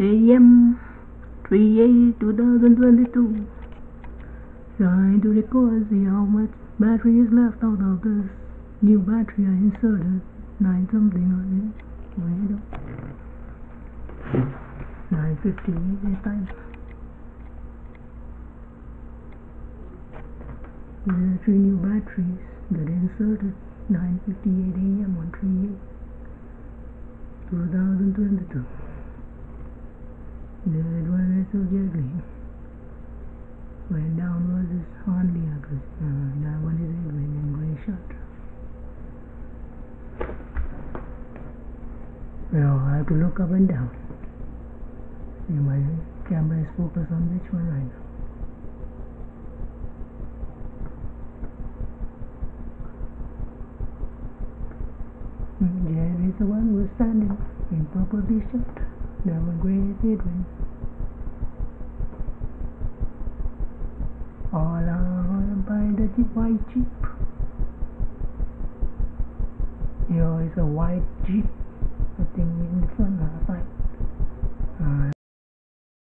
AM 38 2022 Trying to record see how much battery is left out of this new battery I inserted. 9 something on it wait up 958 this time there are three new batteries that I inserted. 958 AM on 38 2022 the is juggling when down was this hardly because uh, that one is green and grey shot. Well I have to look up and down. See my camera is focused on which one right now. There is the one who is standing in proper t-shirt. One grey is Adrian. All I buy the white jeep. Here is a white jeep.